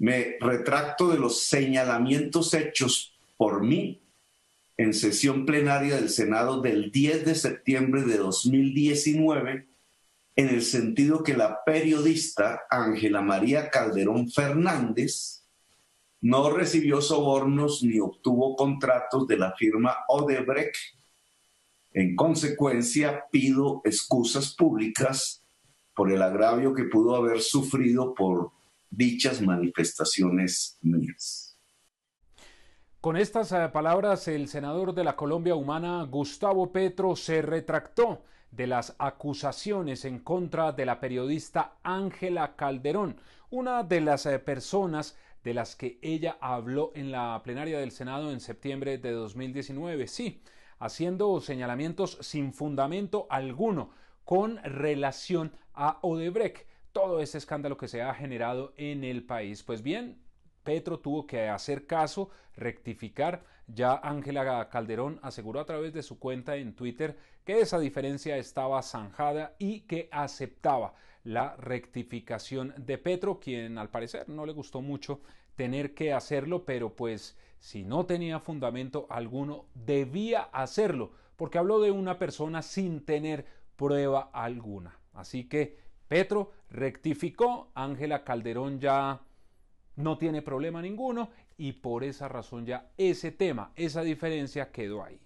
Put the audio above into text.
Me retracto de los señalamientos hechos por mí en sesión plenaria del Senado del 10 de septiembre de 2019 en el sentido que la periodista Ángela María Calderón Fernández no recibió sobornos ni obtuvo contratos de la firma Odebrecht. En consecuencia, pido excusas públicas por el agravio que pudo haber sufrido por dichas manifestaciones mías. Con estas eh, palabras, el senador de la Colombia Humana, Gustavo Petro, se retractó de las acusaciones en contra de la periodista Ángela Calderón, una de las eh, personas de las que ella habló en la plenaria del Senado en septiembre de 2019. Sí, haciendo señalamientos sin fundamento alguno con relación a Odebrecht, todo este escándalo que se ha generado en el país. Pues bien, Petro tuvo que hacer caso, rectificar. Ya Ángela Calderón aseguró a través de su cuenta en Twitter que esa diferencia estaba zanjada y que aceptaba la rectificación de Petro, quien al parecer no le gustó mucho tener que hacerlo, pero pues si no tenía fundamento alguno, debía hacerlo, porque habló de una persona sin tener prueba alguna. Así que Petro rectificó, Ángela Calderón ya no tiene problema ninguno y por esa razón ya ese tema, esa diferencia quedó ahí.